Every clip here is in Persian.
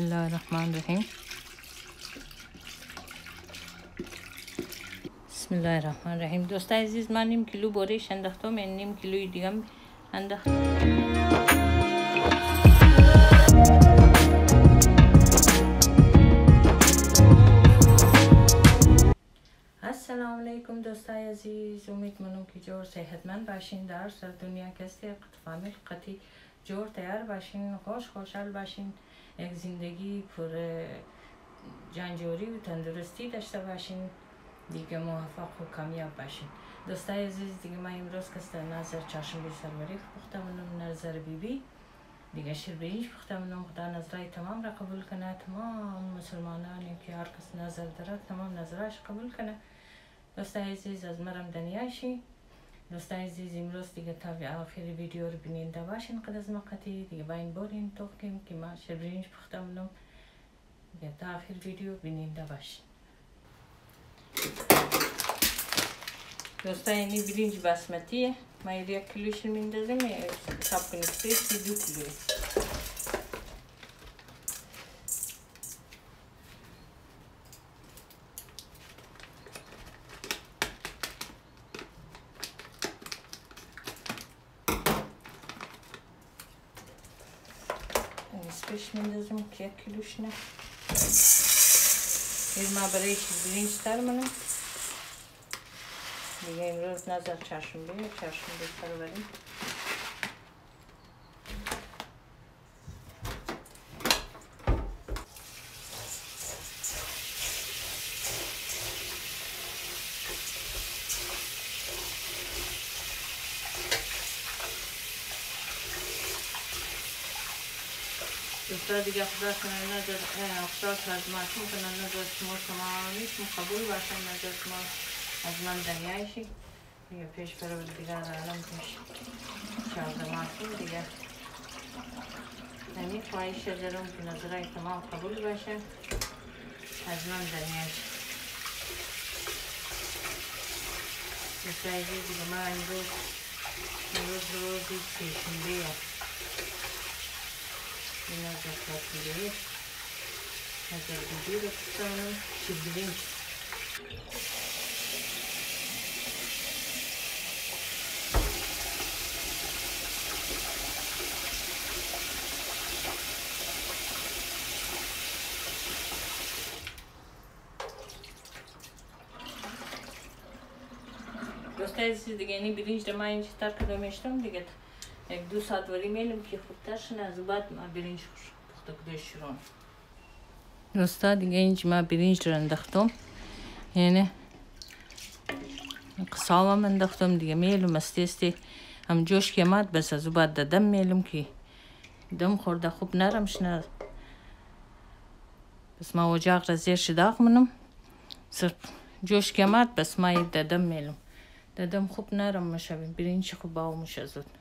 الله الرحمن الرحیم بسم الله الرحمن الرحیم دوستای عزیز من نیم کیلو بوریش انداختم این نیم کیلوی دیگه هم انداختم السلام علیکم دوستای عزیز امید منم که جور صحتمند باشین در سر دنیا کسی فامیل قطعی جور تیار باشین خوش خوشحال باشین یک زندگی پر جنجوری و تندرستی داشته باشین. دیگه موفق و کامیاب باشین. دوستای عزیز دیگه من امروز کسته نظر چهارشنبه سروری پختمونم نظر بی بی. دیگه شیر برنج پختمونم خدا نظرهای تمام را قبول کنه. تمام مسلمانانی که هر کس نظر داره تمام نظرهاش قبول کنه. دوستای عزیز از مرم دنیاشی دوستای عزیز امروز دیگه تا آخر ویدیو رو بیننده باشین قد از مقتی دیگه با این بورین توقیم که ما شیر برنج پختمونم دیگه تا آخر ویدیو بیننده باشین دوستان اینی برنج باسمتیه ما یک کیلوش میندازیم حساب کنید سه دو کیلو یک کیلوش نه این ما برای تر منم دیگه امروز نظر چهارشنبه چهارشنبه پروری دوستا دیگه خدا کنه نظر خدا خدمتون کنه نظر شما تمامیشون قبول باشه نظر شما از من دنیایشی. دیگه پیش برو دیگه الان پیش. چهارده ماسون دیگه. یعنی خواهش دارم که نظرهای تمام قبول باشه. از من دنیایشی بسیاری دیگه ما امروز امروز روزی سهشنبه Bunlardan tatlıları hazırlayabiliyoruz. Sonra çizgilenç. Gösterdi sizde yeni birinci de mayın çıtar kadar meştem diye یک دو ساعت میلم که خوبتر شنه از بعد ما برنج پخته شروع دوستا دیگه اینجا ما برنج رو انداختم یعنی قصاوم انداختم دیگه میلم استی استی هم جوش که بس از بعد دادم میلم که دم خورده خوب نرم شنه بس ما وجاق را زیر شداغ منم صرف جوش که بس ما دادم میلم دادم خوب نرم میشه برنج خوب باو میشه زود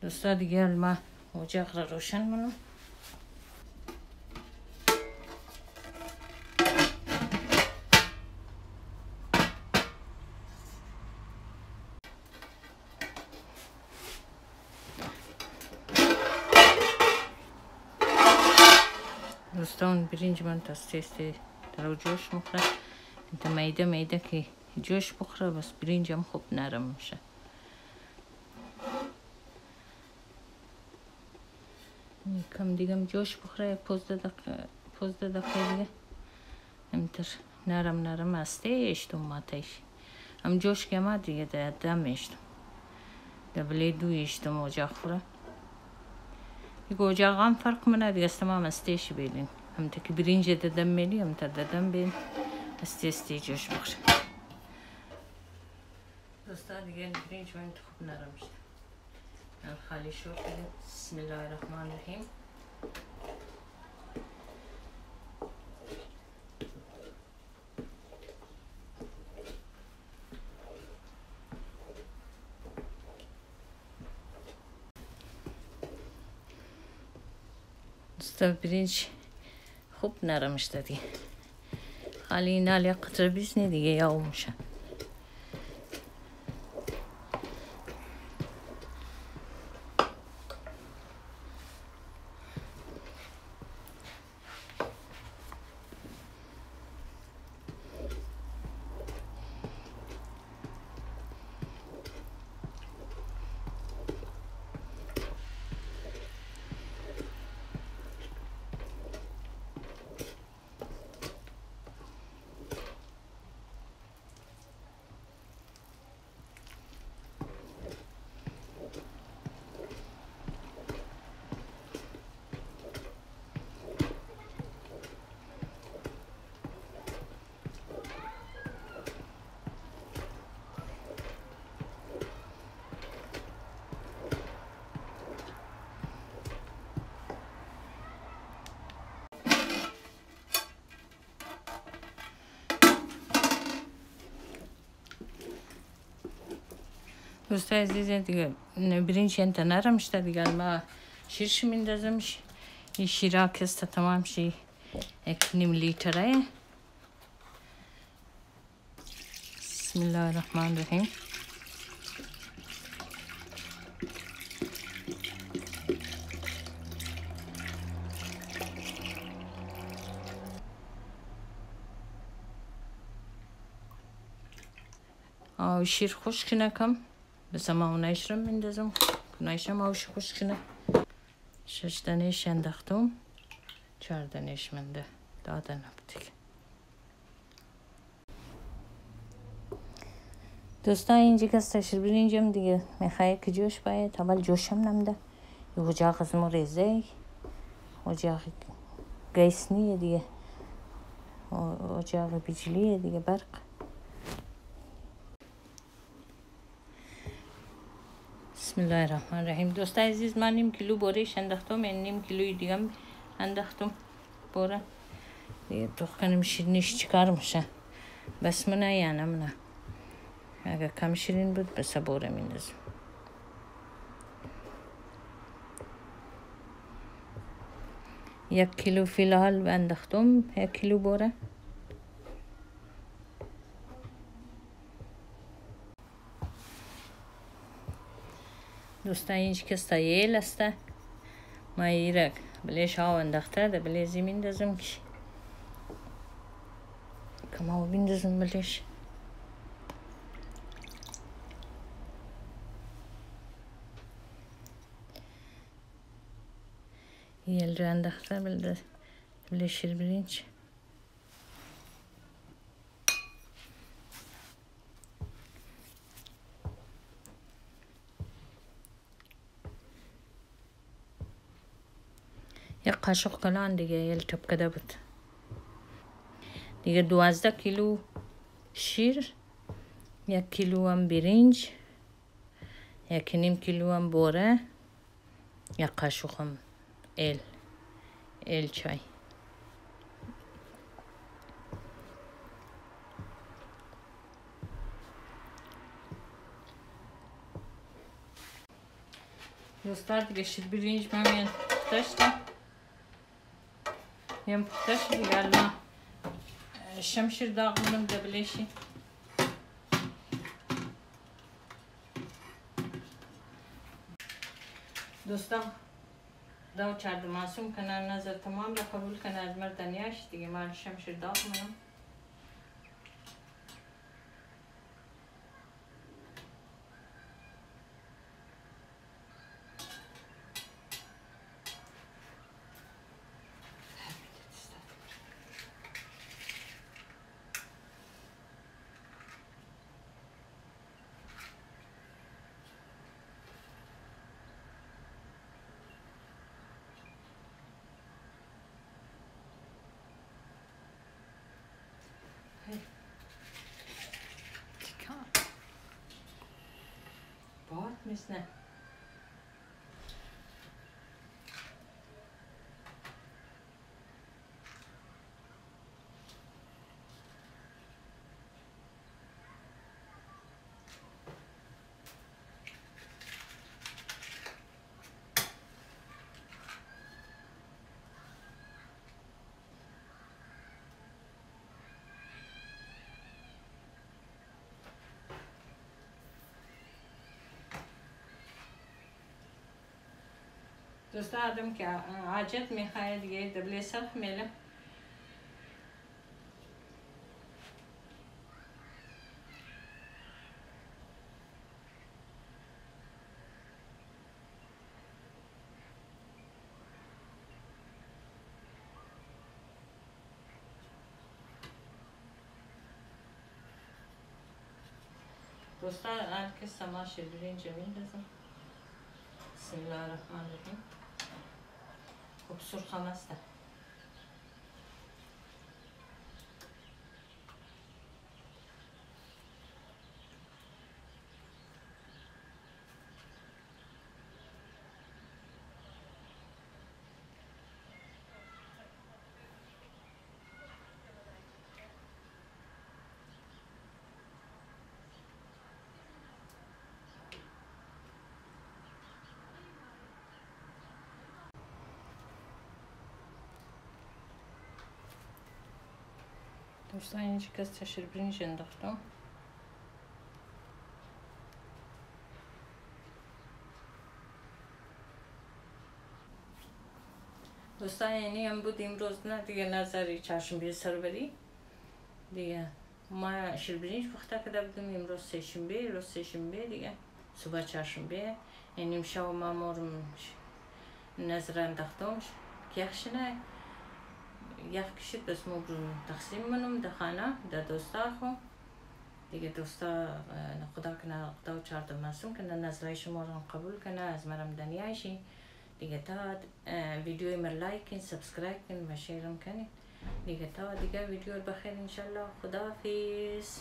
دوستا دیگه ما اجاق را روشن منم دوستان برنج من تستی استی در جوش مخوره انت میده میده که جوش بخوره بس برنجم خوب نرم میشه. کم دیگه جوش بخوره پوزده دقیقه پوزده دقیقه دیگه همینطور نرم نرم استه اشتم ماتش هم جوش که ما دیگه ده دم اشتم دبلی دو اشتم اجاق خوره یک اجاق هم فرق منه دیگه استمام استیش بیلین هم تا که برینج دادم میلی هم تا دادم بین استی استی جوش بخشه دوستا دیگه برنج من خوب نرم شد خالی شو. بسم الله الرحمن الرحیم. دوستا برنج خوب نرم شده دیگه. خالی این حال یک قطره بیزنی دیگه یا میشه دوستای عزیز دیگه برنج انت نرم شده دیگه ما شیرش میندازمش این شیرا کسته تمام شی یک نیم لیتره بسم الله الرحمن الرحیم آه شیر خشک نکم بس ما اونایش رو میندازم. اونایش هم آوش خشک نه شش دانش انداختم چهار دانش منده دادن دیگه. دوستا اینجا که استشر برینجم دیگه می‌خواه که جوش باید. اول جوشم نمده. یه اجاق از ریزه. اجاق گیس نیه دیگه. اجاق بیجلیه دیگه برق. بسم الله الرحمن الرحیم. دوست عزیز من نیم کیلو بوریش انداختم این نیم کیلوی دیگه هم انداختم بوره. دیگه تو کنم شیرینیش چیکار میشه؟ بس منه یا نه. منه اگه کم شیرین بود بس بوره میندازم. یک کیلو فی الحال انداختم یک کیلو بوره. دوستا اینج که سایل است ما ایرک بلیش ها انداخته ده بلیزی میندازم که کما بیندازم بلیش یل رو انداخته بلده بلیش یک قاشق کلان دیگه یل چپ کده بود دیگه دوازده کیلو شیر یک کیلو هم برنج یک نیم کیلو هم بوره یک قاشق هم ال ال چای دوستlar دیگه شیر برنج من میان Też legalna. Şemşir dağılım da bileşi. دوستان دا چرد معصوم کنه نظر تمام را قبول کنه از مردنیاش دیگه من شمشیر داغ منم ですね。Доставам ке Аджет Михаил ей деблесер хмеле. Dostlar herkes samaş edilin Cemil lazım. Bismillahirrahmanirrahim. көп сұрқамасты الرحمن الرحیم خب سرخم است دوستان اینجا کس تشیر برنج انداختم دوستان یعنی هم بود امروز نه دیگه نظری چهارشنبه سر بری دیگه ما شیربرنج پخته کرده بودم امروز سه شنبه روز سه شنبه دیگه صبح چهارشنبه یعنی امشب ما مورم نظر انداختم که یخشنه مو تقسیم منم در خانه در دوستا خو دیگه دوستا خدا کنه خدا و چهار مسلم کنه نظرهای شما رو قبول کنه از مرم دنیایشی دیگه تا ویدیو مر لایک کن سبسکرایب کن و شیرم کنین دیگه تا دیگه ویدیو بخیر انشالله خداحافظ